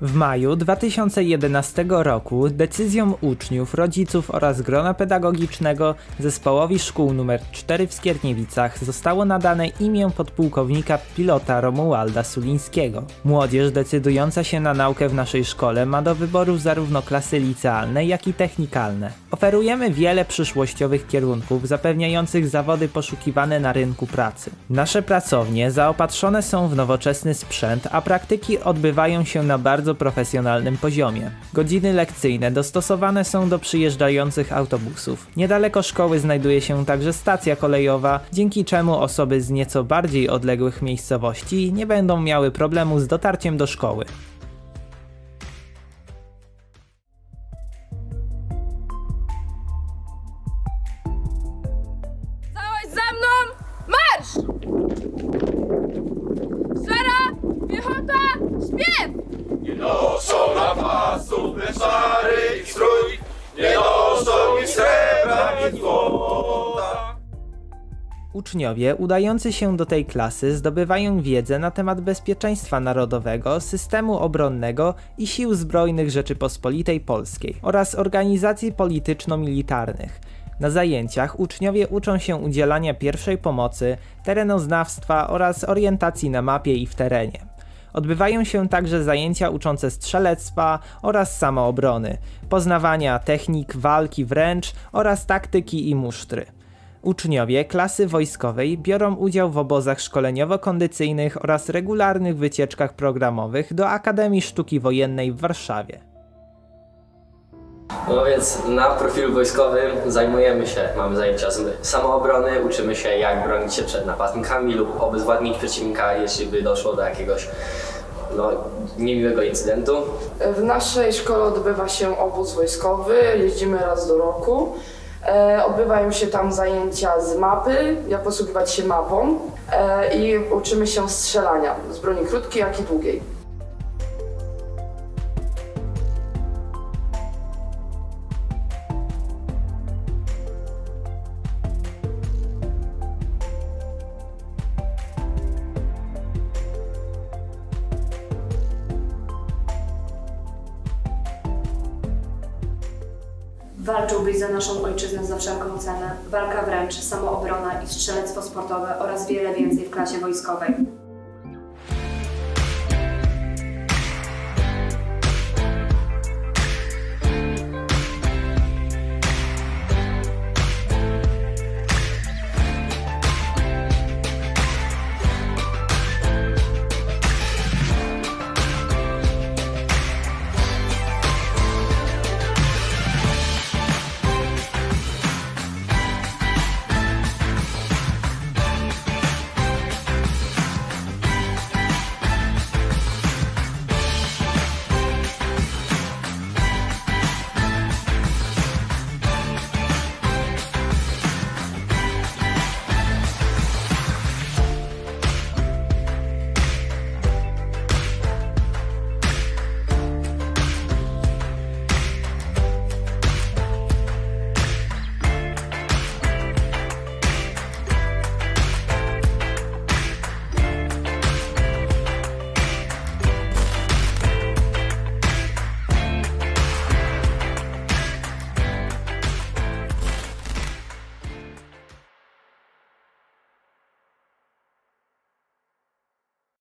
W maju 2011 roku decyzją uczniów, rodziców oraz grona pedagogicznego zespołowi szkół nr 4 w Skierniewicach zostało nadane imię podpułkownika pilota Romualda Sulińskiego. Młodzież decydująca się na naukę w naszej szkole ma do wyboru zarówno klasy licealne, jak i technikalne. Oferujemy wiele przyszłościowych kierunków zapewniających zawody poszukiwane na rynku pracy. Nasze pracownie zaopatrzone są w nowoczesny sprzęt, a praktyki odbywają się na bardzo profesjonalnym poziomie. Godziny lekcyjne dostosowane są do przyjeżdżających autobusów. Niedaleko szkoły znajduje się także stacja kolejowa, dzięki czemu osoby z nieco bardziej odległych miejscowości nie będą miały problemu z dotarciem do szkoły. Uczniowie udający się do tej klasy zdobywają wiedzę na temat bezpieczeństwa narodowego, systemu obronnego i sił zbrojnych Rzeczypospolitej Polskiej oraz organizacji polityczno-militarnych. Na zajęciach uczniowie uczą się udzielania pierwszej pomocy, terenoznawstwa oraz orientacji na mapie i w terenie. Odbywają się także zajęcia uczące strzelectwa oraz samoobrony, poznawania technik walki wręcz oraz taktyki i musztry. Uczniowie klasy wojskowej biorą udział w obozach szkoleniowo-kondycyjnych oraz regularnych wycieczkach programowych do Akademii Sztuki Wojennej w Warszawie. No więc na profilu wojskowym zajmujemy się, mamy zajęcia z samoobrony, uczymy się jak bronić się przed napastnikami lub obezwładnić przeciwnika, jeśli by doszło do jakiegoś no, niemiłego incydentu. W naszej szkole odbywa się obóz wojskowy, jeździmy raz do roku. E, odbywają się tam zajęcia z mapy, jak posługiwać się mapą e, i uczymy się strzelania z broni krótkiej, jak i długiej. Walczyłbyś za naszą ojczyznę za wszelką cenę. Walka wręcz, samoobrona i strzelectwo sportowe oraz wiele więcej w klasie wojskowej.